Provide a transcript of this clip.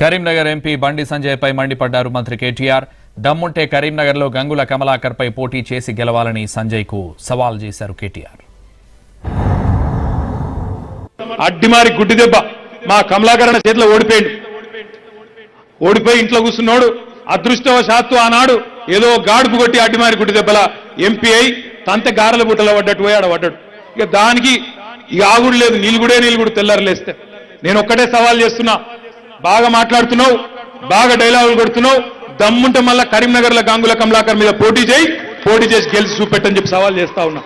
Karimnagar MP బండి సంజయ్పై మండిపడ్డారు మంత్రి కేటీఆర్. దమ్ముంటే కరీంనగర్లో గంగుల కమలాకర్పై పోటీ చేసి గెలవాలని సంజయ్కు సవాల్ చేశారు కేటీఆర్. అడ్డిమారి గుడ్డి దెబ్బ మా కమలాకరణ చేతిలో ఓడిపోయింది ఓడిపోయి ఇంట్లో కూర్చున్నాడు అదృష్టవశాత్తు ఆనాడు ఏదో గాడుపు కొట్టి అడ్డిమారి గుడ్డి దెబ్బల ఎంపీ అయి తంత గారెల బుట్టలో పడ్డట్టు పోయాడు పడ్డాడు ఇక దానికి ఇక ఆగుడు లేదు నీళ్ళు గుడే నీళ్ళు కూడా తెల్లారలేస్తే. నేను ఒక్కటే సవాల్ చేస్తున్నా బాగా మాట్లాడుతున్నావు బాగా డైలాగులు కొడుతున్నావు దమ్ముంటే మళ్ళా కరీంనగర్ల గాంగుల కమలాకర్ మీద పోటీ చేయి పోటీ చేసి గెలిచి చూపెట్టని చెప్పి సవాల్ చేస్తా ఉన్నా.